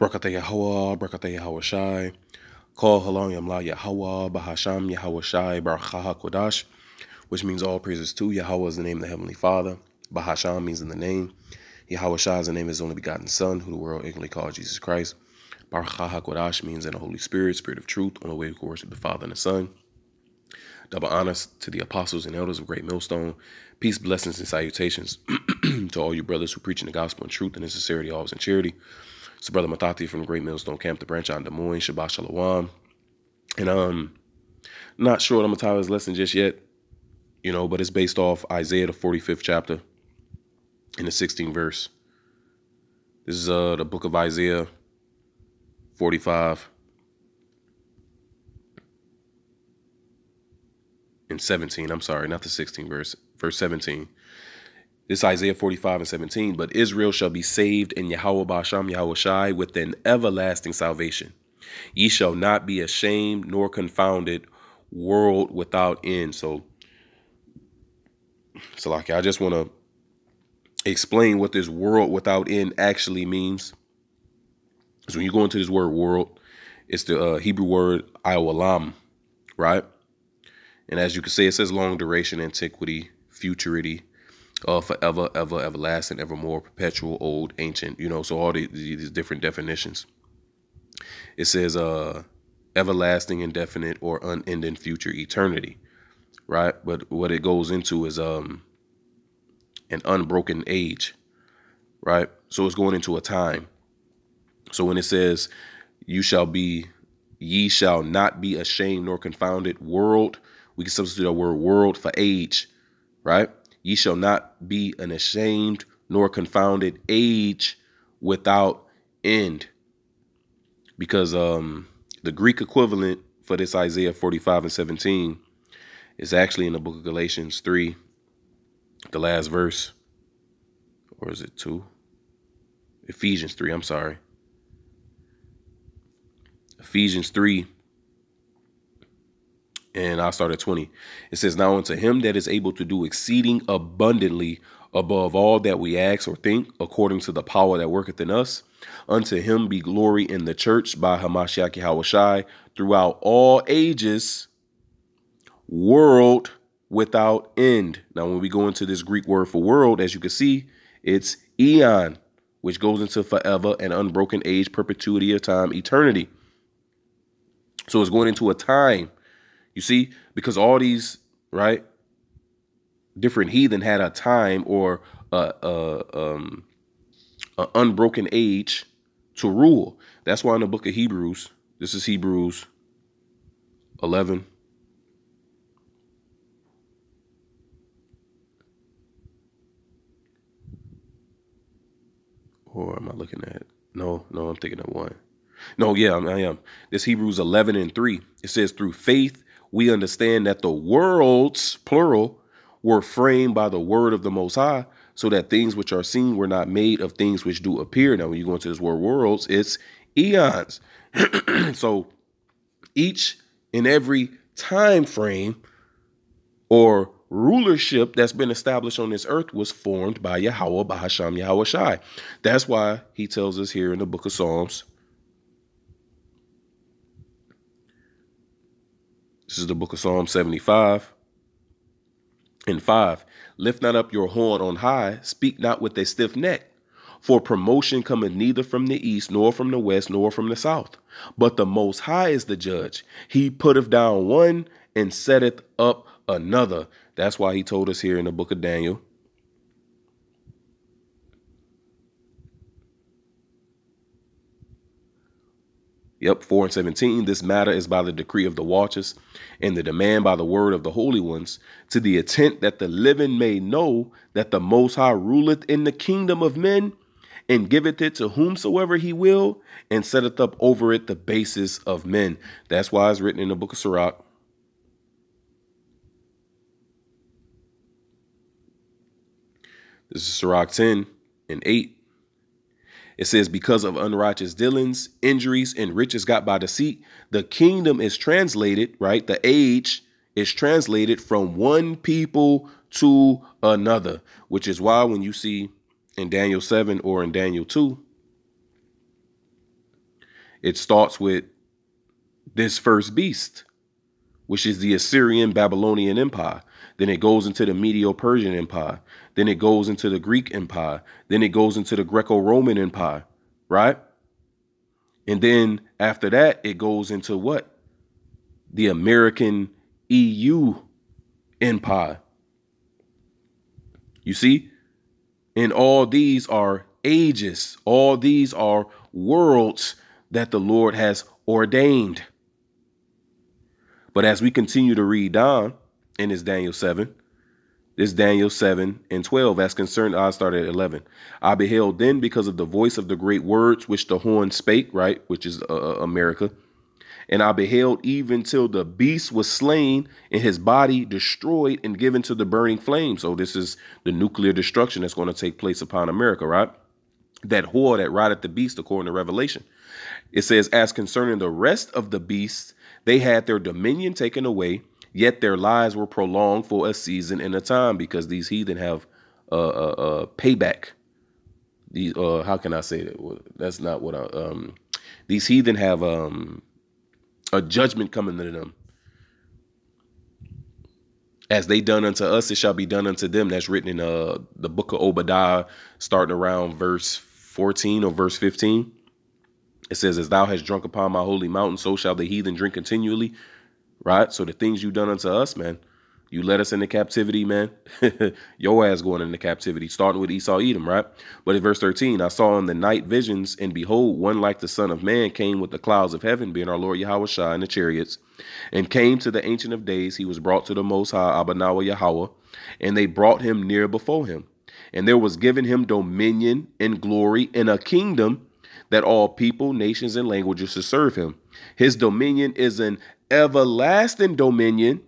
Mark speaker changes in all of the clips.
Speaker 1: Brakata Yahweh, Brakata Yahweh Shai, Call Halon Yamla Yahweh, Bahasham Yahweh Shai, Barchaha Kodash, which means all praises to Yahweh is the name of the Heavenly Father. Bahasham means in the name. Yahweh Shai is the name of his only begotten Son, who the world ignorantly calls Jesus Christ. Barchaha Kodash means in the Holy Spirit, Spirit of truth, on the way to worship the Father and the Son. Double honors to the apostles and elders of Great Millstone. Peace, blessings, and salutations to all you brothers who preaching the gospel in truth and in sincerity, always in charity. It's Brother Matati from Great Millstone Camp, the branch out in Des Moines, Shabbat Shalom. And um, not sure what I'm gonna title this lesson just yet, you know, but it's based off Isaiah the 45th chapter in the 16th verse. This is uh the book of Isaiah 45 and 17. I'm sorry, not the 16th verse, verse 17. This Isaiah 45 and 17. But Israel shall be saved in Yahweh Basham Yahweh Shai with an everlasting salvation. Ye shall not be ashamed nor confounded, world without end. So, like I just want to explain what this world without end actually means. So when you go into this word world, it's the uh, Hebrew word iolam, right? And as you can see, it says long duration, antiquity, futurity, uh, forever, ever, everlasting, evermore, perpetual, old, ancient, you know, so all these, different definitions. It says uh, everlasting, indefinite, or unending future eternity, right? But what it goes into is um, an unbroken age, right? So it's going into a time. So when it says, you shall be, ye shall not be ashamed nor confounded, world, we can substitute that word world for age, right? Ye shall not be an ashamed nor confounded age without end. Because um, the Greek equivalent for this Isaiah 45 and 17 is actually in the book of Galatians 3, the last verse. Or is it 2? Ephesians 3, I'm sorry. Ephesians 3 and I'll start at 20. It says, Now unto him that is able to do exceeding abundantly above all that we ask or think, according to the power that worketh in us, unto him be glory in the church by Hamashiach Yahweh throughout all ages, world without end. Now, when we go into this Greek word for world, as you can see, it's eon, which goes into forever and unbroken age, perpetuity of time, eternity. So it's going into a time you see, because all these right different heathen had a time or a, a um an unbroken age to rule. That's why in the book of Hebrews, this is Hebrews 11. Or am I looking at? No, no, I'm thinking of one. No, yeah, I am. This Hebrews 11 and 3. It says, through faith, we understand that the worlds, plural, were framed by the word of the Most High, so that things which are seen were not made of things which do appear. Now, when you go into this word worlds, it's eons. so each and every time frame or rulership that's been established on this earth was formed by Yahweh, Bahasham Yahweh Shai. That's why he tells us here in the book of Psalms, This is the book of Psalm 75 and 5. Lift not up your horn on high, speak not with a stiff neck. For promotion cometh neither from the east, nor from the west, nor from the south. But the Most High is the judge. He putteth down one and setteth up another. That's why he told us here in the book of Daniel Yep, 4 and 17. This matter is by the decree of the watchers and the demand by the word of the holy ones, to the intent that the living may know that the Most High ruleth in the kingdom of men and giveth it to whomsoever he will and setteth up over it the basis of men. That's why it's written in the book of Sirach. This is Sirach 10 and 8. It says, because of unrighteous dealings, injuries, and riches got by deceit, the kingdom is translated, right? The age is translated from one people to another, which is why when you see in Daniel 7 or in Daniel 2, It starts with this first beast, which is the Assyrian Babylonian Empire. Then it goes into the Medo Persian Empire. Then it goes into the Greek Empire. Then it goes into the Greco Roman Empire, right? And then after that, it goes into what? The American EU Empire. You see? And all these are ages, all these are worlds that the Lord has ordained. But as we continue to read down in this Daniel 7, this Daniel 7 and 12, as concerned, I started at 11. I beheld then because of the voice of the great words which the horn spake, right, which is uh, uh America. And I beheld even till the beast was slain and his body destroyed and given to the burning flame. So this is the nuclear destruction that's going to take place upon America, right? That whore that rideth the beast, according to Revelation. It says, as concerning the rest of the beasts, they had their dominion taken away, yet their lives were prolonged for a season and a time, because these heathen have a uh, uh, uh, payback. These, uh, how can I say that? That's not what I. Um, these heathen have um, a judgment coming to them. As they done unto us, it shall be done unto them. That's written in uh, the book of Obadiah, starting around verse 14 or verse 15. It says, As thou hast drunk upon my holy mountain, so shall the heathen drink continually. Right? So the things you done unto us, man, you led us into captivity, man. Your ass going into captivity, starting with Esau Edom, right? But in verse 13, I saw in the night visions, and behold, one like the Son of Man came with the clouds of heaven, being our Lord Yahweh Shai in the chariots, and came to the Ancient of Days. He was brought to the Most High, Abanawa Yahweh, and they brought him near before him. And there was given him dominion and glory and a kingdom that all people, nations, and languages should serve him. His dominion is an everlasting dominion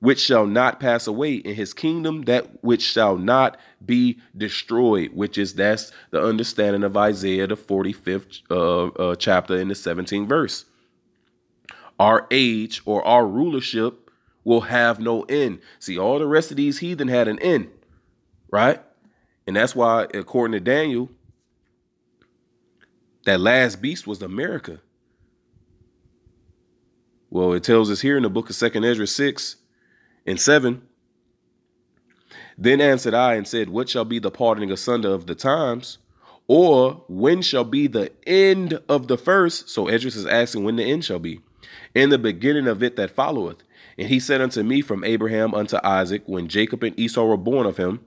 Speaker 1: which shall not pass away in his kingdom that which shall not be destroyed which is that's the understanding of isaiah the 45th uh, uh, chapter in the 17th verse. Our age or our rulership will have no end. See all the rest of these heathen had an end right? And that's why according to daniel that last beast was america well it tells us here in the book of second ezra 6 and 7 Then answered I and said, What shall be the parting asunder of the times? Or when shall be the end of the first? So Esdras is asking when the end shall be. In the beginning of it that followeth. And he said unto me, From Abraham unto Isaac, when Jacob and Esau were born of him,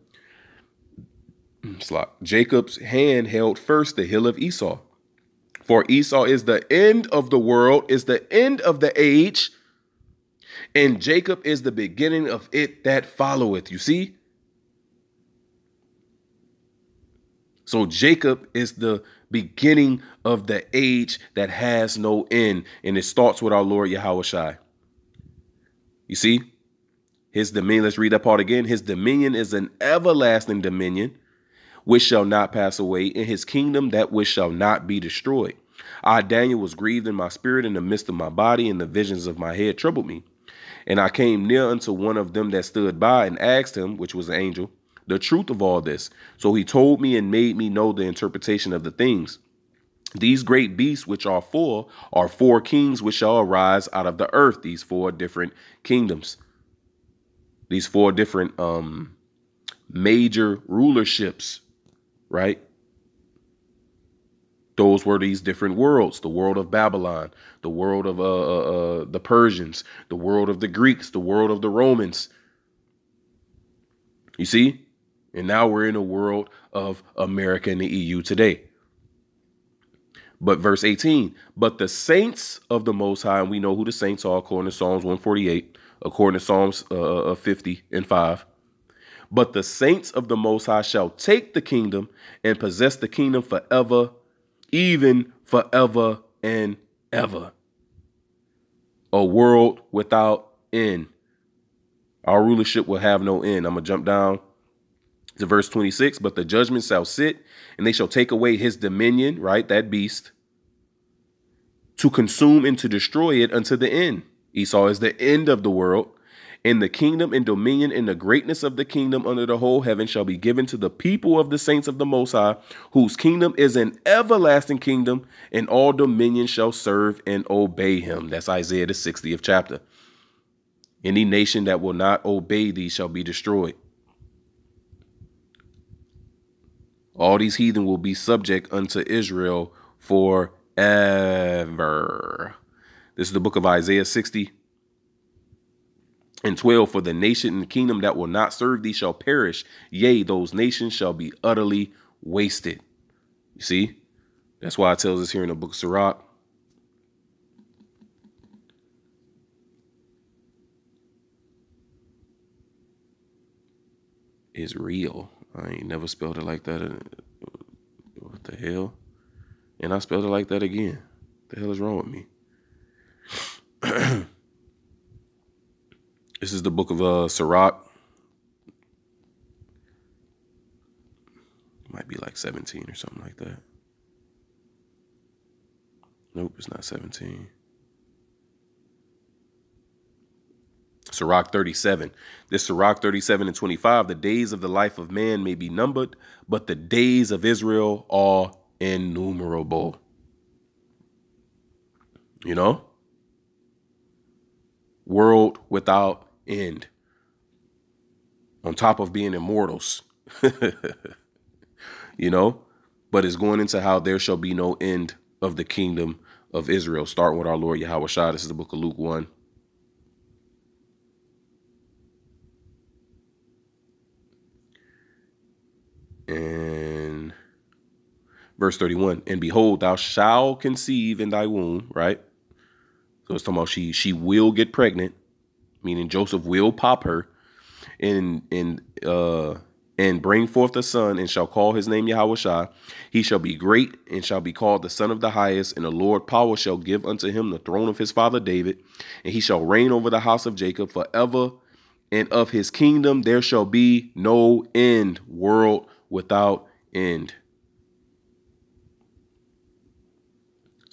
Speaker 1: mm, Jacob's hand held first the hill of Esau. For Esau is the end of the world, is the end of the age, and Jacob is the beginning of it that followeth. You see? So Jacob is the beginning of the age that has no end. And it starts with our Lord Yahweh Shai. You see? His dominion, let's read that part again. His dominion is an everlasting dominion which shall not pass away, in his kingdom that which shall not be destroyed. I, Daniel, was grieved in my spirit in the midst of my body, and the visions of my head troubled me. And I came near unto one of them that stood by and asked him, which was an angel, the truth of all this. So he told me and made me know the interpretation of the things. These great beasts, which are four, are four kings which shall arise out of the earth. These four different kingdoms, these four different um, major rulerships, right? those were these different worlds the world of babylon the world of uh, uh, uh, the persians the world of the greeks the world of the romans. You see? And now we're in a world of america and the eu today. But verse 18 but the saints of the most high and we know who the saints are according to psalms 148 according to psalms uh, uh 50 and 5 but the saints of the most high shall take the kingdom and possess the kingdom forever even forever and ever. A world without end. Our rulership will have no end. I'm going to jump down to verse 26. But the judgment shall sit, and they shall take away his dominion, right? That beast, to consume and to destroy it unto the end. Esau is the end of the world, And the kingdom and dominion and the greatness of the kingdom under the whole heaven shall be given to the people of the saints of the Most High, whose kingdom is an everlasting kingdom, and all dominion shall serve and obey him. That's Isaiah the 60th chapter. Any nation that will not obey thee shall be destroyed. All these heathen will be subject unto Israel forever. This is the book of Isaiah 60 and 12 For the nation and kingdom that will not serve thee shall perish. Yea, those nations shall be utterly wasted. You see? That's why it tells us here in the book of Sirach. Is real. I ain't never spelled it like that. What the hell? And I spelled it like that again. What the hell is wrong with me? this is the book of uh Sirach. Might be like 17 or something like that. Nope, it's not 17. Sirach 37. This Sirach 37 and 25. The days of the life of man may be numbered, but the days of Israel are innumerable. You know? World without end. On top of being immortals. you know? But it's going into how there shall be no end of the kingdom of Israel, starting with our Lord Yahweh Shai. This is the book of Luke 1. And verse 31 and behold thou shalt conceive in thy womb right so it's talking about she she will get pregnant meaning joseph will pop her and and uh and bring forth a son and shall call his name Yahweh He shall be great and shall be called the son of the highest and the Lord power shall give unto him the throne of his father David and he shall reign over the house of Jacob forever and of his kingdom there shall be no end world without end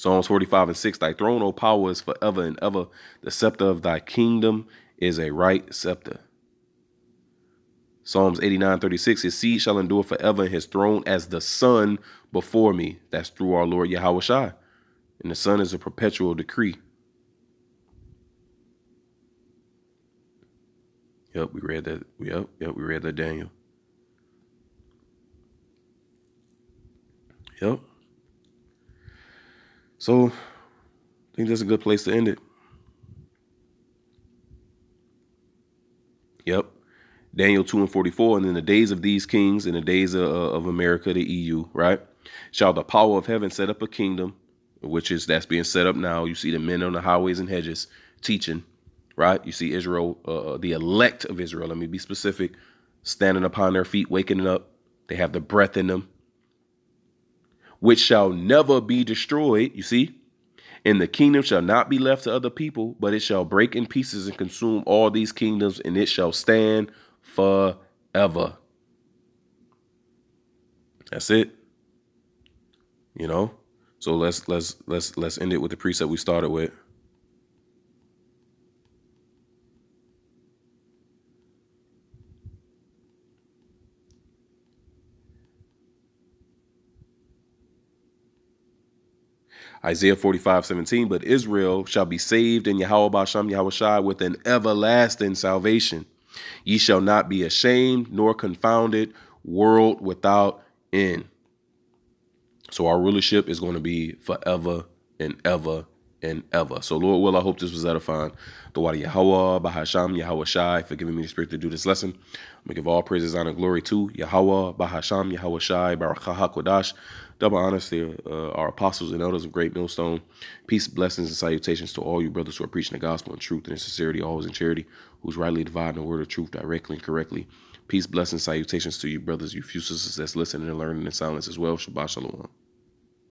Speaker 1: Psalms 45 and 6 Thy throne, O power, is forever and ever. The scepter of thy kingdom is a right scepter. Psalms 89 36 His seed shall endure forever, and his throne as the sun before me. That's through our Lord Yahweh Shai. And the sun is a perpetual decree. Yep, we read that. Yep, yep, we read that, Daniel. Yep. So I think that's a good place to end it. Yep. Daniel 2 and 44. And in the days of these kings, in the days of, of America, the EU, right? Shall the power of heaven set up a kingdom, which is that's being set up now. You see the men on the highways and hedges teaching, right? You see Israel, uh, uh the elect of Israel, let me be specific, standing upon their feet, waking up. They have the breath in them which shall never be destroyed. You see? And the kingdom shall not be left to other people, but it shall break in pieces and consume all these kingdoms, and it shall stand forever. That's it. You know? So let's let's let's let's end it with the precept we started with. Isaiah 45, 17, but Israel shall be saved in Yahweh Basham Yahweh Shai with an everlasting salvation. Ye shall not be ashamed nor confounded, world without end. So our rulership is going to be forever and ever and ever. So Lord will, I hope this was edifying. The Wadi Yahweh, Bahasham, Yahweh Shai, for giving me the spirit to do this lesson. I'm going to give all praises, honor, glory to Yahweh, Bahasham, Yahweh Shai, Baruch HaKodash. Double honesty uh, our apostles and elders of Great Millstone. Peace, blessings, and salutations to all you brothers who are preaching the gospel in truth and in sincerity, always in charity, who's rightly dividing the word of truth directly and correctly. Peace, blessings, salutations to you brothers, you few sisters that's listening and learning in silence as well. Shabbat Shalom.